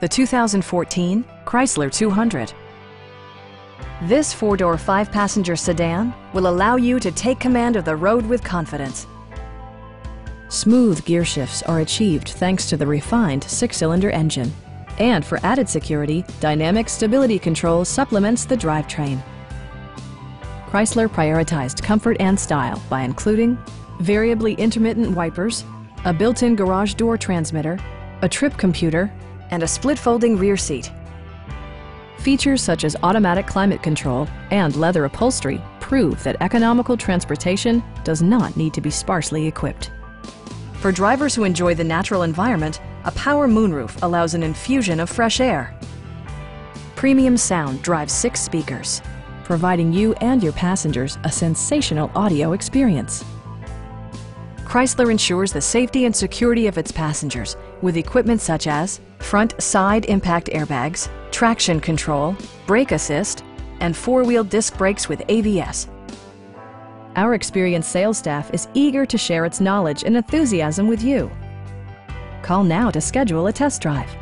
the 2014 Chrysler 200. This four-door, five-passenger sedan will allow you to take command of the road with confidence. Smooth gear shifts are achieved thanks to the refined six-cylinder engine. And for added security, Dynamic Stability Control supplements the drivetrain. Chrysler prioritized comfort and style by including variably intermittent wipers, a built-in garage door transmitter, a trip computer, and a split folding rear seat. Features such as automatic climate control and leather upholstery prove that economical transportation does not need to be sparsely equipped. For drivers who enjoy the natural environment, a power moonroof allows an infusion of fresh air. Premium sound drives six speakers, providing you and your passengers a sensational audio experience. Chrysler ensures the safety and security of its passengers with equipment such as front side impact airbags, traction control, brake assist, and four-wheel disc brakes with ABS. Our experienced sales staff is eager to share its knowledge and enthusiasm with you. Call now to schedule a test drive.